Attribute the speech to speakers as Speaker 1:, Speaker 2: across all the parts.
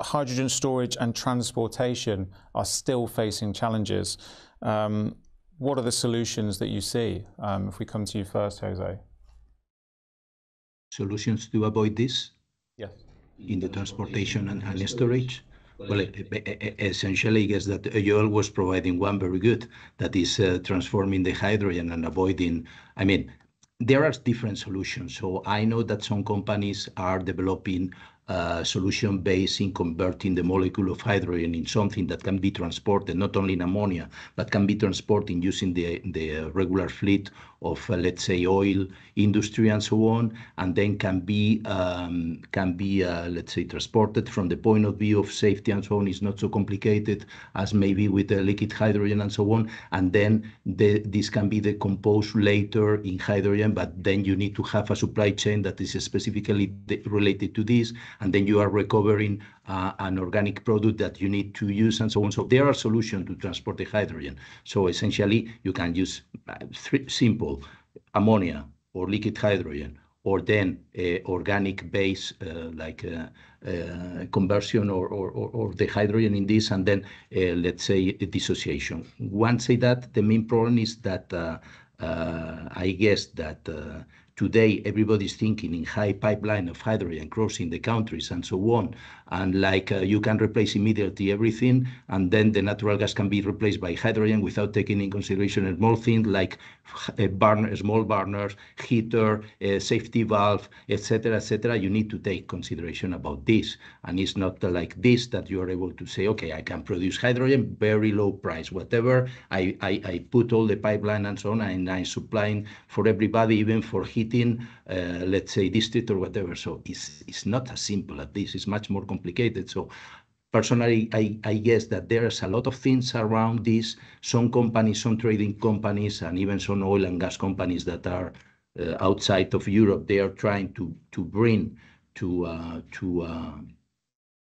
Speaker 1: hydrogen storage and transportation are still facing challenges. Um, what are the solutions that you see? Um, if we come to you first, José.
Speaker 2: Solutions to avoid this?
Speaker 1: Yes.
Speaker 2: In the transportation and and storage? Well, essentially, I guess that Joel was providing one very good, that is, uh, transforming the hydrogen and avoiding. I mean, there are different solutions. So I know that some companies are developing solution based in converting the molecule of hydrogen in something that can be transported, not only in ammonia, but can be transported using the regular fleet of, uh, let's say, oil industry and so on, and then can be, um, can be uh, let's say, transported from the point of view of safety and so on. It's not so complicated as maybe with the liquid hydrogen and so on. And then the this can be decomposed later in hydrogen, but then you need to have a supply chain that is specifically related to this, and then you are recovering uh, an organic product that you need to use and so on. So there are solutions to transport the hydrogen. So essentially, you can use uh, three simple ammonia or liquid hydrogen or then uh, organic base like conversion or the hydrogen in this and then let's say dissociation. Once say that, the main problem is that I guess that today everybody's thinking in high pipeline of hydrogen crossing the countries and so on. And like uh, you can replace immediately everything, and then the natural gas can be replaced by hydrogen without taking in consideration a small thing like uh, a burner, small burners, heater, a safety valve, etc., cetera, et cetera. You need to take consideration about this. And it's not like this that you are able to say, "Okay, I can produce hydrogen, very low price, whatever. I I put all the pipeline and so on, and I'm supplying for everybody, even for heating, uh, let's say district or whatever." So it's it's not as simple as this. It's much more complicated. So personally, I guess that there is a lot of things around this. Some companies, some trading companies, and even some oil and gas companies that are uh, outside of Europe, they are trying to bring to, uh, to, uh,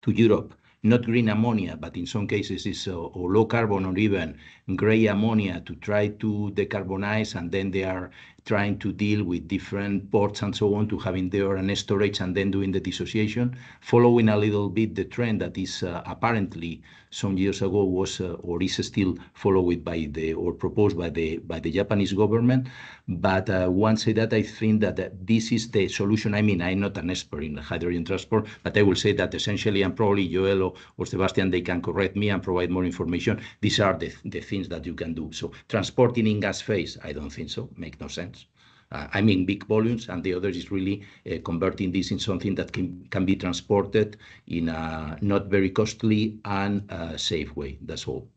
Speaker 2: to Europe, not green ammonia, but in some cases it's uh, or low carbon or even gray ammonia to try to decarbonize, and then they are trying to deal with different ports and so on to having there a storage and then doing the dissociation. Following a little bit the trend that is uh, apparently some years ago was uh, or is still followed by the or proposed by the by the Japanese government. But uh, once that, I think that this is the solution. I mean, I'm not an expert in hydrogen transport, but I will say that essentially, and probably Joel or Sebastian, they can correct me and provide more information. These are the the things that you can do. So transporting in gas phase, I don't think so. Make no sense. Uh, I mean, big volumes, and the other is really uh, converting this in something that can be transported in a not very costly and uh, safe way. That's all.